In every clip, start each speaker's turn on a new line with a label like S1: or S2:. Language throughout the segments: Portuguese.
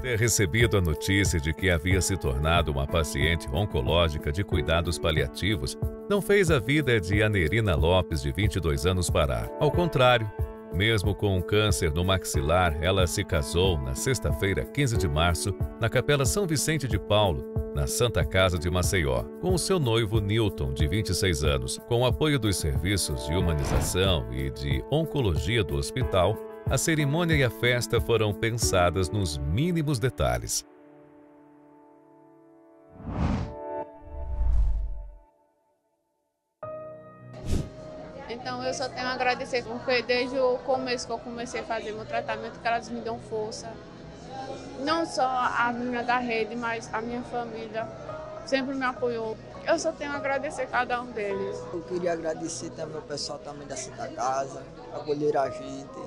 S1: Ter recebido a notícia de que havia se tornado uma paciente oncológica de cuidados paliativos não fez a vida de Anerina Lopes, de 22 anos, parar. Ao contrário, mesmo com um câncer no maxilar, ela se casou na sexta-feira, 15 de março, na Capela São Vicente de Paulo, na Santa Casa de Maceió, com o seu noivo Newton, de 26 anos. Com o apoio dos serviços de humanização e de oncologia do hospital, a cerimônia e a festa foram pensadas nos mínimos detalhes.
S2: Então eu só tenho a agradecer, porque desde o começo que eu comecei a fazer meu tratamento, que elas me dão força. Não só a minha da rede, mas a minha família sempre me apoiou. Eu só tenho a agradecer cada um deles.
S3: Eu queria agradecer também o pessoal também da Santa Casa, acolheram a gente,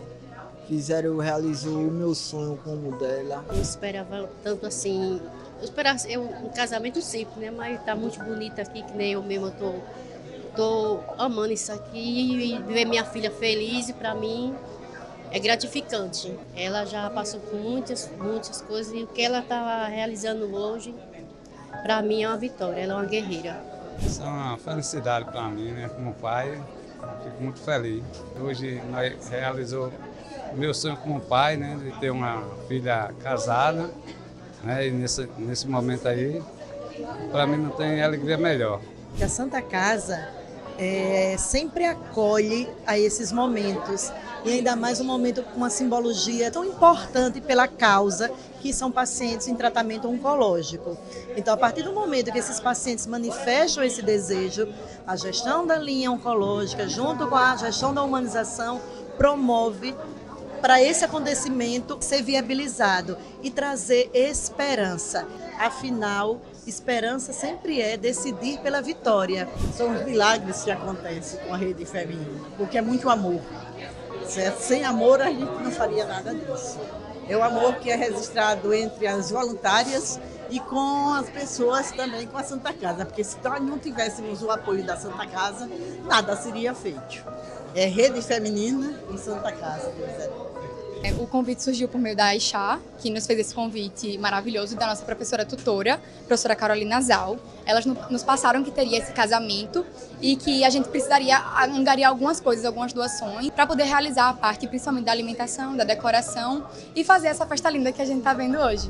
S3: fizeram, realizou o meu sonho como dela.
S4: Eu esperava tanto assim, eu esperava um, um casamento simples, né? Mas tá muito bonito aqui, que nem eu mesmo tô, tô amando isso aqui e ver minha filha feliz para mim é gratificante. Ela já passou por muitas, muitas coisas e o que ela está realizando hoje, para mim é uma vitória, ela é uma guerreira.
S5: Isso é uma felicidade para mim, né? Como pai, fico muito feliz. Hoje nós realizou meu sonho como pai, né, de ter uma filha casada, né, e nesse, nesse momento aí, para mim não tem alegria melhor.
S6: A Santa Casa é, sempre acolhe a esses momentos e ainda mais um momento com uma simbologia tão importante pela causa que são pacientes em tratamento oncológico. Então, a partir do momento que esses pacientes manifestam esse desejo, a gestão da linha oncológica, junto com a gestão da humanização, promove para esse acontecimento ser viabilizado e trazer esperança. Afinal, esperança sempre é decidir pela vitória.
S7: São os milagres que acontecem com a rede feminina, porque é muito amor. Certo? Sem amor a gente não faria nada disso. É o amor que é registrado entre as voluntárias e com as pessoas também com a Santa Casa, porque se nós não tivéssemos o apoio da Santa Casa, nada seria feito. É rede feminina em Santa Casa, Deus é.
S8: É, o convite surgiu por meio da Aixá, que nos fez esse convite maravilhoso da nossa professora tutora, professora Carolina Zal. Elas nos passaram que teria esse casamento e que a gente precisaria angariar algumas coisas, algumas doações, para poder realizar a parte principalmente da alimentação, da decoração e fazer essa festa linda que a gente está vendo hoje.